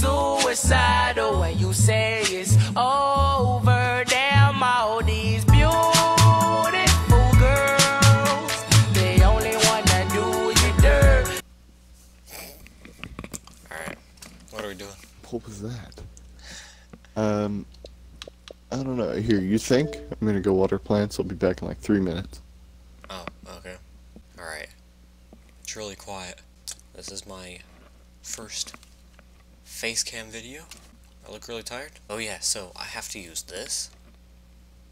suicidal when you say it's over. Damn, all these beautiful girls, they only wanna do you dirt. Alright, what are we doing? What was that? Um, I don't know. Here, you think? I'm gonna go water plants. I'll be back in like three minutes. Oh, okay. Alright. It's really quiet. This is my first face cam video. I look really tired. Oh yeah, so I have to use this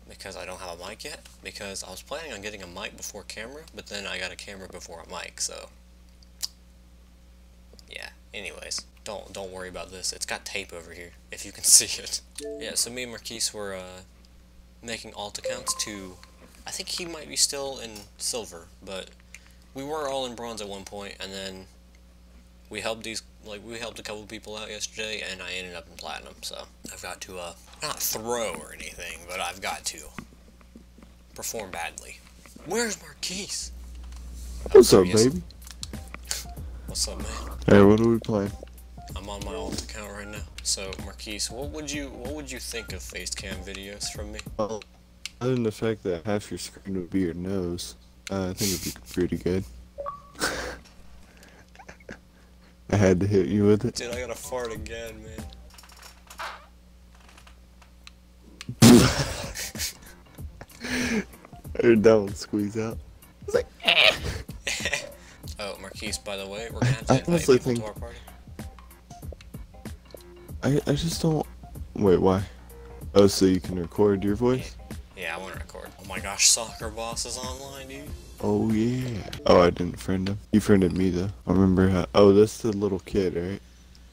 because I don't have a mic yet. Because I was planning on getting a mic before camera, but then I got a camera before a mic, so yeah. Anyways, don't don't worry about this. It's got tape over here, if you can see it. Yeah, so me and Marquise were uh, making alt accounts to. I think he might be still in silver, but we were all in bronze at one point, and then we helped these like we helped a couple people out yesterday, and I ended up in platinum. So I've got to uh not throw or anything, but I've got to perform badly. Where's Marquise? What's up, baby? What's up, man? Hey, what are we playing? I'm on my alt account right now. So Marquise, what would you what would you think of face cam videos from me? Well, other than the fact that half your screen would be your nose, uh, I think it'd be pretty good. I had to hit you with it. Dude, I gotta fart again, man. I heard that one squeeze out. It's like, eh. Oh, Marquise, by the way, we're gonna have to I invite people think- to our party. I, I just don't. Wait, why? Oh, so you can record your voice? Yeah, I want to record. Oh my gosh, Soccer Boss is online, dude. Oh, yeah. Oh, I didn't friend him. He friended me, though. I remember how. Oh, that's the little kid, right?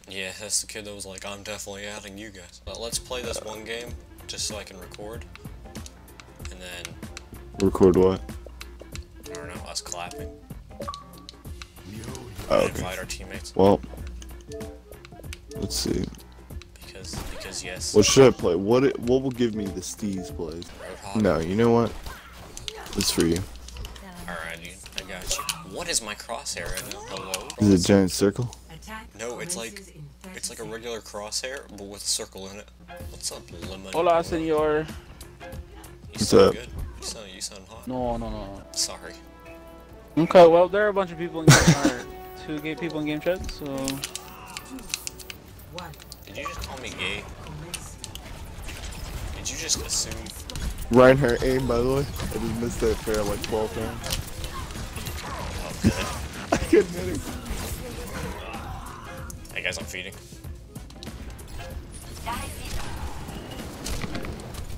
Yeah, that's the kid that was like, I'm definitely adding you guys. But let's play this one game, just so I can record. And then, Record what? I don't know, us clapping. Oh, okay. invite our teammates. Well, let's see. Because, because yes. What should I play? What it, what will give me the Steez plays? No, you know what? It's for you. Alright, dude, I got you. What is my crosshair? Hello? Is it a giant circle? No, it's like, it's like a regular crosshair, but with a circle in it. What's up, lemon? Hola, senor. You What's up? good. You sound, you sound hot. No, no, no. Sorry. Okay, well, there are a bunch of people in game, or two gay people in game chat, so Did you just call me gay? Did you just assume? Reinhardt aim, by the way. I just missed that Pharah like 12 times. Oh. I couldn't hit him. Hey guys, I'm feeding.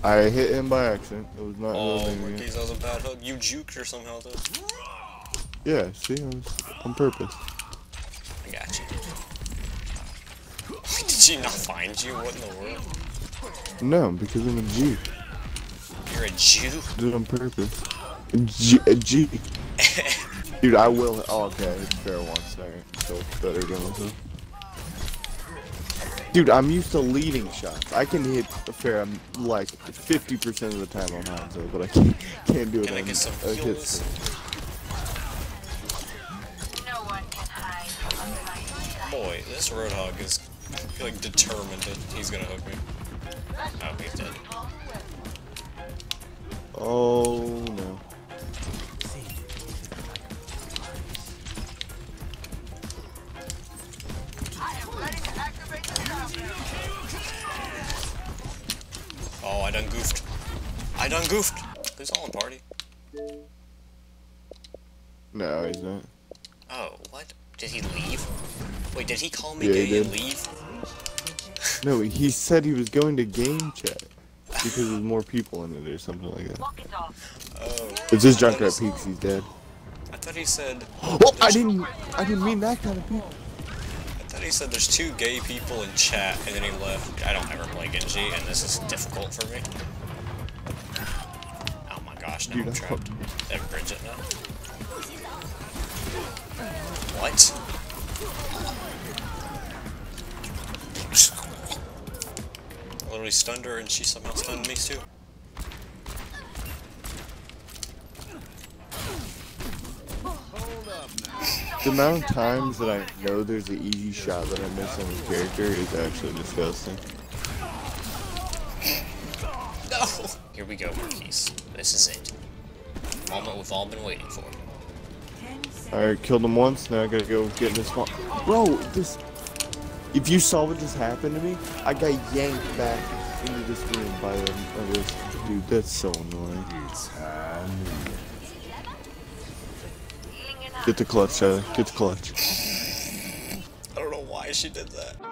I hit him by accident. It was not Oh. Marquise, that was a bad hook. You juked her somehow, though. Yeah, see, it was on purpose. I got you. Did she not find you? What in the world? No, because I'm a Jew. You're a Jew? Did it on purpose. G. A G. Dude, I will. Oh, okay, it's fair one. Sorry. So better than to. Dude, I'm used to leading shots. I can hit a Pharah um, like 50% of the time on Hanzo, but I can't, can't do it Can I on get some uh, hits. Boy, this Roadhog is like determined that he's gonna hook me. Oh, he's dead. Oh no. Oh, I done goofed. I done goofed. Who's all in party? No, he's not. Oh, what? Did he leave? Wait, did he call me Yeah, he gay and leave? No, he said he was going to game chat because there's more people in it or something like that. Oh. It's just I thought he Junkrat s- Peaks. He's dead. I thought he said. Oh, I didn't. I didn't mean that kind of people. I thought he said there's two gay people in chat, and then he left. I don't ever play Genji, and this is difficult for me. Oh my gosh, now Dude, I'm trapped. They have Brigitte now. What? Literally stunned her, and she somehow stunned me too. the amount of times that I know there's an easy shot that I miss on the character is actually disgusting. No! Here we go, Marquise. This is it. The moment we've all been waiting for. Alright, killed him once, now I gotta go get in this one. Bro, this. If you saw what just happened to me, I got yanked back into this room by, the. Dude, that's so annoying. Get the clutch, Tyler. Get the clutch. I don't know why she did that.